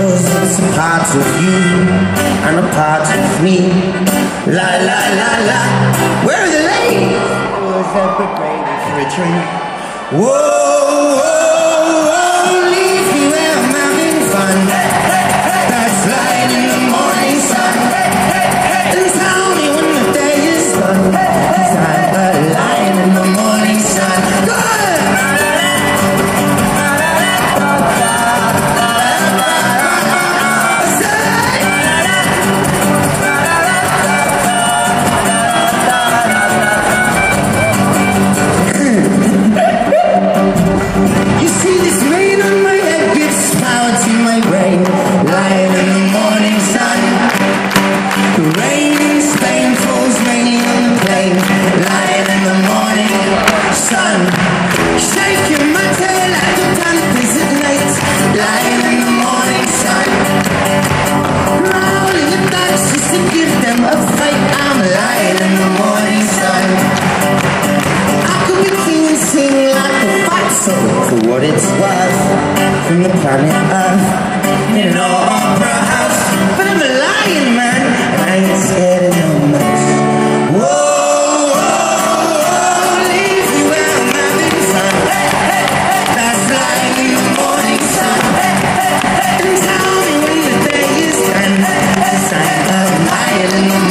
Cause it's a part of you and a part of me. La la la la. Where are the ladies? Oh, that good lady for a drink? Whoa! for what it's worth. From the planet Earth in an opera house. But I'm a lion man and I ain't scared of no mess. Whoa, whoa, whoa, leave me where I'm having fun. That's like in the morning sun hey, hey, hey, And tell me when the day is done. Hey, hey, hey, I'm a lion